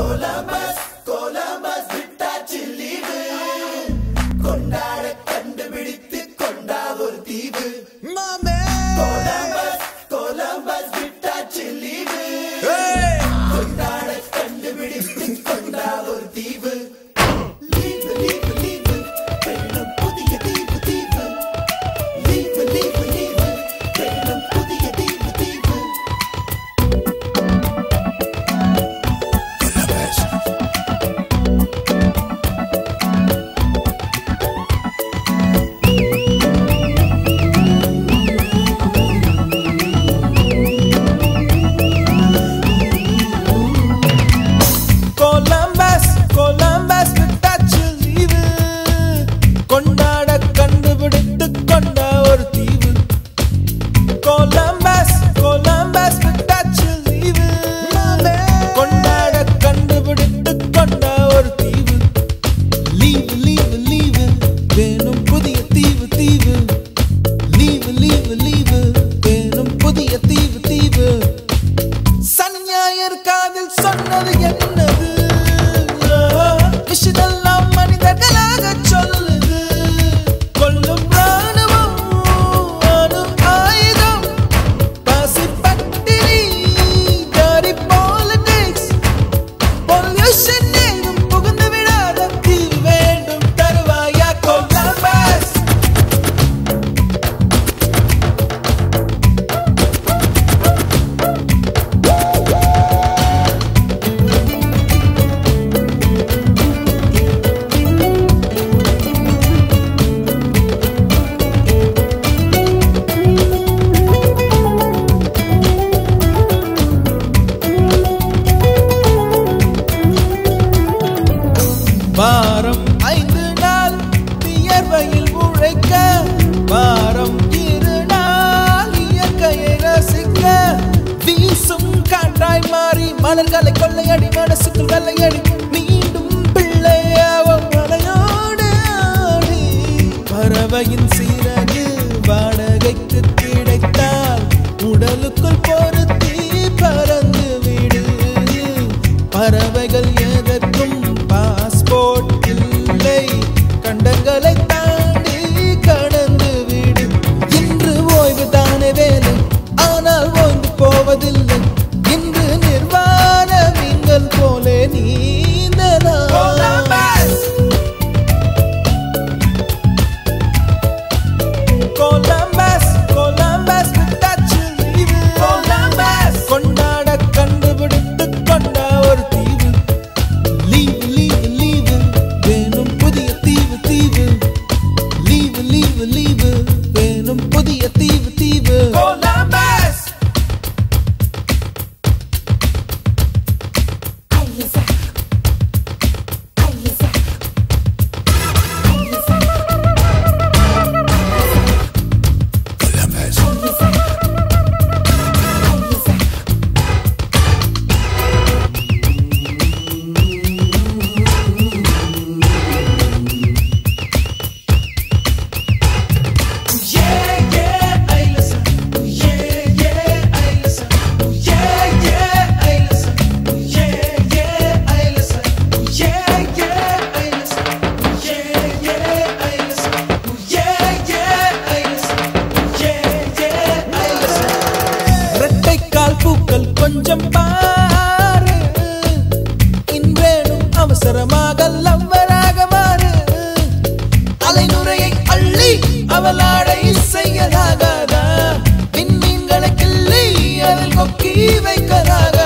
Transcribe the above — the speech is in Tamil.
கோலமஸ் கோலமஸ் விட்டாச்சு லீவு கொண்டாட கண்டுபிடித்து கொண்டா ஒரு தீவு கோலமஸ் சொன்னது என்ன வாரம் ஐந்து நாள் வியர்வையில் உழைக்க வாரம் இரு நாள் இயற்கையை ரசிக்க. வீசும் காற்றாய் மாறி மலர்களை கொள்ளையடி மனசுக்குள் வெள்ளையடி மீண்டும் பிள்ளையாவும் மலையோடி பறவையின் சீரகு வாடகைக்கு கிடைத்தால் உடலுக்குள் பொருத்தி பறந்து விடு. பறவைகள் என் கொஞ்சம் பாரு. இன்றேனும் அவசரமாக லவ்வராக மாறு அலைநுரையை அள்ளி அவளாடை செய்யலாகாதா விண்மீன்களை கிள்ளி அதில் கொக்கி வைக்கலாக